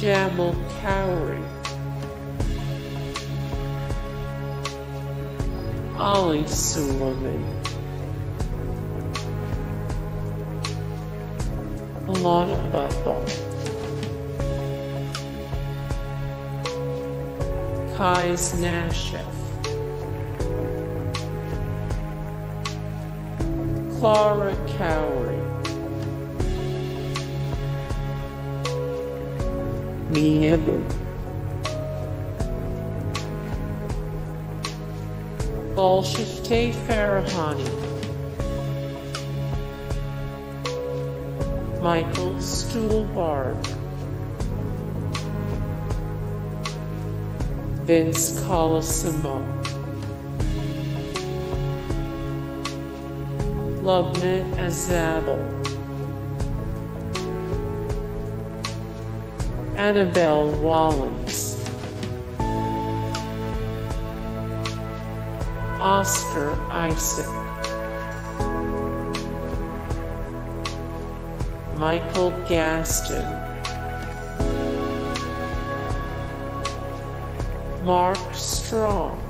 Jamil Khoury, Ali Suliman, Alon Abutbul, Kais Nashif, Clara Khoury, Miebu. Golshifteh Farahani. Michael Stuhlbarg. Vince Colosimo. Lubna Azabal. Annabelle Wallis. Oscar Isaac. Michael Gaston. Mark Strong.